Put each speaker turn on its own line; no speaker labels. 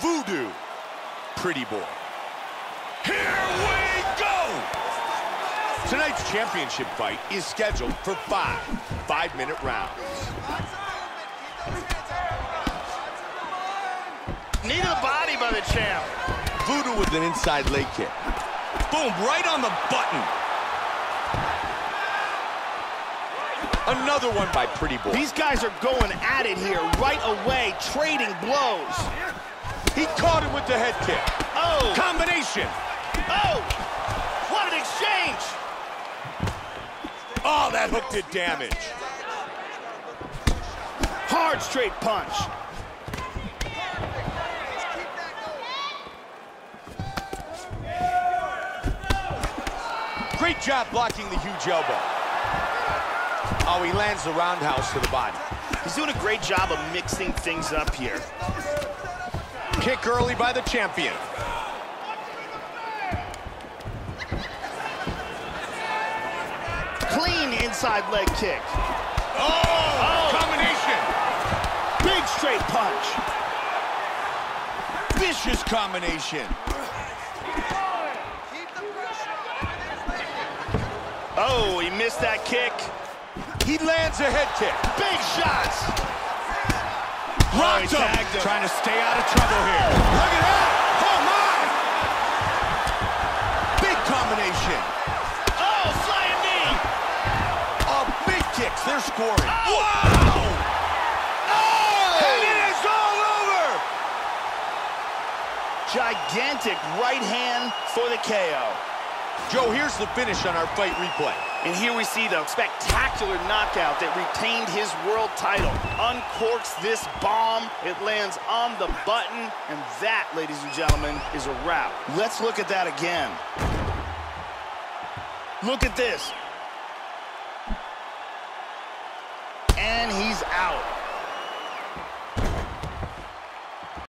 Voodoo. Pretty boy.
Here we go!
Tonight's championship fight is scheduled for five five-minute rounds.
Knee to the body by the champ.
Voodoo with an inside leg kick.
Boom, right on the button.
Another one by Pretty Boy.
These guys are going at it here right away, trading blows.
He caught him with the head kick.
Oh,
Combination.
oh, what an exchange.
Oh, that hook did damage.
Hard straight punch.
Great job blocking the huge elbow. Oh, he lands the roundhouse to the body.
He's doing a great job of mixing things up here.
Kick early by the champion.
Clean inside leg kick.
Oh, combination.
Big straight punch.
Vicious combination.
Oh, he missed that kick.
He lands a head kick.
Big shots.
Rocked
he
him.
him.
Trying to stay out of trouble here. Look at that. Oh, my. Big combination.
Oh, flying knee.
Oh, big kicks. They're scoring.
Oh, wow.
Oh! And it is all over.
Gigantic right hand for the KO.
Joe, here's the finish on our fight replay.
And here we see the spectacular knockout that retained his world title. Uncorks this bomb, it lands on the button, and that, ladies and gentlemen, is a wrap. Let's look at that again. Look at this.